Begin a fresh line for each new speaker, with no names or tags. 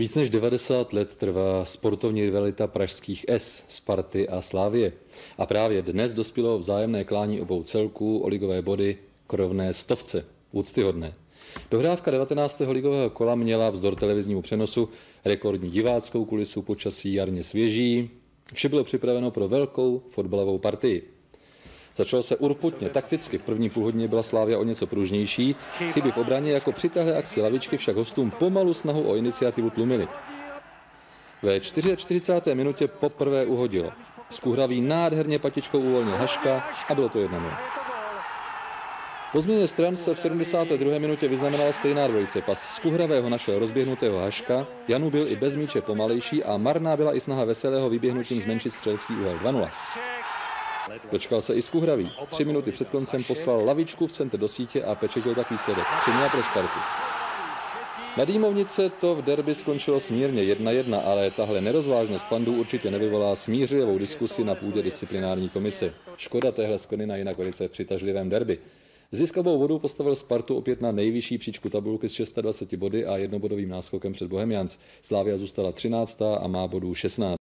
Víc než 90 let trvá sportovní rivalita pražských S, Sparty a Slávie. A právě dnes dospělo vzájemné klání obou celků o ligové body k rovné stovce. Úctyhodné. Dohrávka 19. ligového kola měla vzdor televiznímu přenosu rekordní diváckou kulisu počasí jarně svěží. Vše bylo připraveno pro velkou fotbalovou partii. Začalo se urputně, takticky. V první půlhodině byla Slávia o něco pružnější. Chyby v obraně jako při téhle akci lavičky však hostům pomalu snahu o iniciativu tlumili. Ve 44. minutě poprvé uhodilo. Skuhravý nádherně patičkou uvolnil Haška a bylo to 1 po změně stran se v 72. minutě vyznamenala stejná dvojice. Pas z Kuhravého našel rozběhnutého Haška, Janu byl i bez míče pomalejší a marná byla i snaha Veselého vyběhnutím zmenšit střelecký úhel 2 Dočkal se i Skuhravý. Tři minuty před koncem poslal lavičku v centr do sítě a pečetil tak výsledek. 3 pro Spartu. Na Dýmovnice to v derby skončilo smírně 1-1, ale tahle nerozvážnost fandů určitě nevyvolá smířlivou diskusi na půdě disciplinární komise. Škoda téhle skony na jinak velice přitažlivém derby. Ziskovou vodu postavil Spartu opět na nejvyšší příčku tabulky s 620 body a jednobodovým náskokem před Bohemians. Slávia zůstala 13. a má bodů 16.